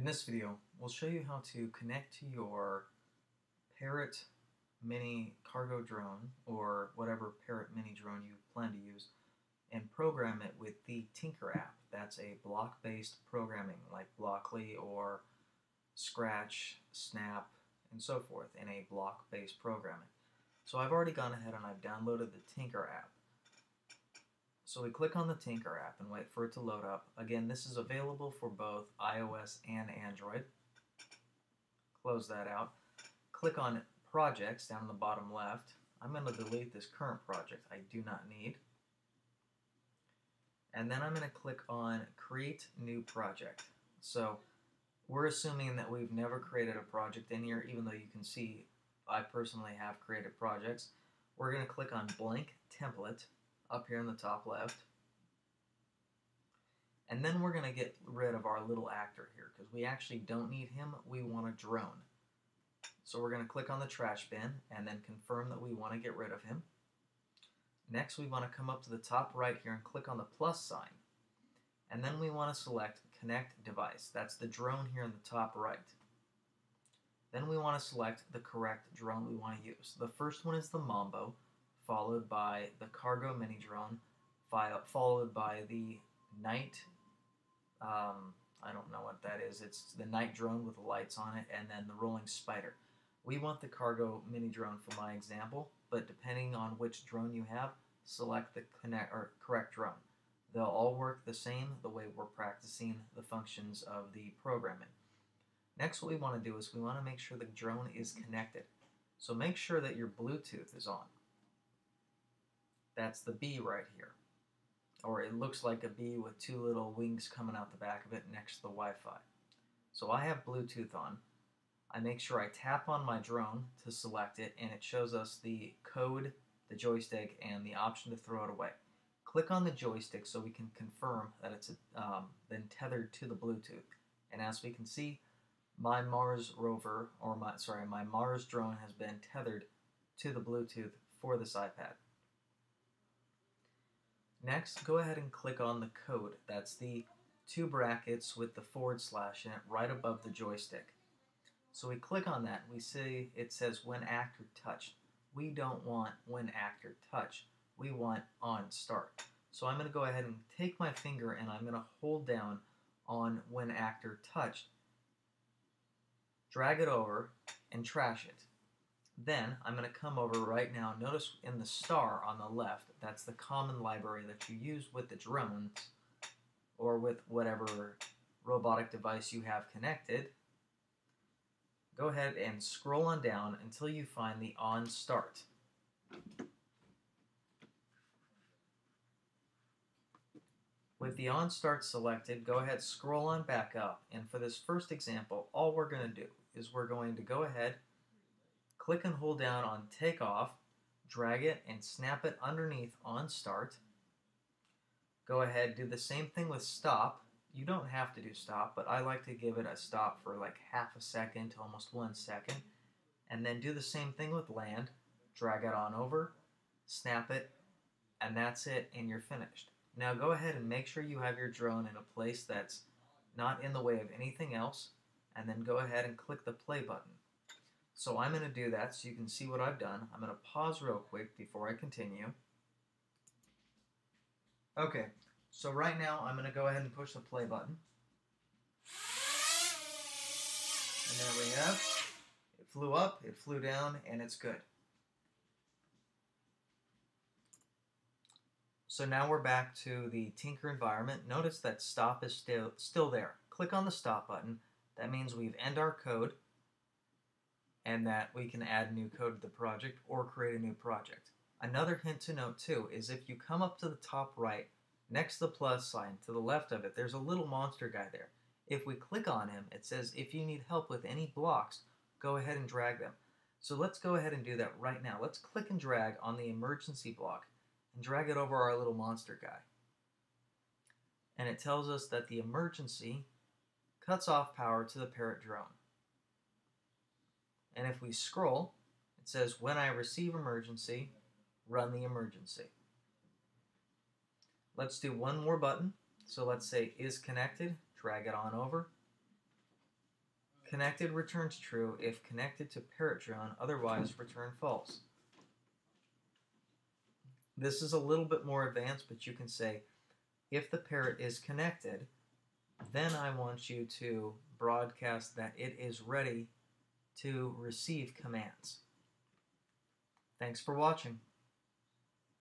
In this video, we'll show you how to connect to your Parrot Mini cargo drone or whatever Parrot Mini drone you plan to use and program it with the Tynker app. That's a block-based programming like Blockly or Scratch, Snap, and so forth in a block-based programming. So I've already gone ahead and I've downloaded the Tynker app. So we click on the Tynker app and wait for it to load up. Again, this is available for both iOS and Android. Close that out. Click on Projects down in the bottom left. I'm going to delete this current project I do not need. And then I'm going to click on Create New Project. So we're assuming that we've never created a project in here, even though you can see I personally have created projects. We're going to click on Blank Template up here in the top left. And then we're going to get rid of our little actor here because we actually don't need him. We want a drone. So we're going to click on the trash bin and then confirm that we want to get rid of him. Next we want to come up to the top right here and click on the plus sign. And then we want to select Connect Device. That's the drone here in the top right. Then we want to select the correct drone we want to use. The first one is the Mambo followed by the cargo mini drone, followed by the night. Um, I don't know what that is. It's the night drone with the lights on it, and then the rolling spider. We want the cargo mini drone for my example, but depending on which drone you have, select the connect or correct drone. They'll all work the same the way we're practicing the functions of the programming. Next, what we want to do is we want to make sure the drone is connected. So make sure that your Bluetooth is on. That's the bee right here. Or it looks like a bee with two little wings coming out the back of it next to the Wi-Fi. So I have Bluetooth on. I make sure I tap on my drone to select it and it shows us the code, the joystick, and the option to throw it away. Click on the joystick so we can confirm that it's um, been tethered to the Bluetooth. And as we can see, my Mars rover, or my sorry, my Mars drone has been tethered to the Bluetooth for this iPad. Next, go ahead and click on the code. That's the two brackets with the forward slash in it right above the joystick. So we click on that we see it says when actor touched. We don't want when actor touch. We want on start. So I'm going to go ahead and take my finger and I'm going to hold down on when actor touched, drag it over, and trash it. Then I'm going to come over right now. Notice in the star on the left, that's the common library that you use with the drones or with whatever robotic device you have connected. Go ahead and scroll on down until you find the on start. With the on start selected, go ahead, scroll on back up. And for this first example, all we're going to do is we're going to go ahead click and hold down on takeoff, drag it and snap it underneath on start. Go ahead, do the same thing with stop. You don't have to do stop, but I like to give it a stop for like half a second to almost one second. And then do the same thing with land. Drag it on over, snap it, and that's it, and you're finished. Now go ahead and make sure you have your drone in a place that's not in the way of anything else, and then go ahead and click the play button. So I'm going to do that so you can see what I've done. I'm going to pause real quick before I continue. Okay, so right now I'm going to go ahead and push the play button. And there we have. It flew up, it flew down, and it's good. So now we're back to the Tynker environment. Notice that stop is still, still there. Click on the stop button. That means we've end our code and that we can add new code to the project or create a new project. Another hint to note too is if you come up to the top right, next to the plus sign, to the left of it, there's a little monster guy there. If we click on him, it says if you need help with any blocks, go ahead and drag them. So let's go ahead and do that right now. Let's click and drag on the emergency block and drag it over our little monster guy. And it tells us that the emergency cuts off power to the parrot drone. And if we scroll, it says, when I receive emergency, run the emergency. Let's do one more button. So let's say is connected, drag it on over. Connected returns true if connected to parrot drone, otherwise return false. This is a little bit more advanced, but you can say if the parrot is connected, then I want you to broadcast that it is ready to receive commands. Thanks for watching.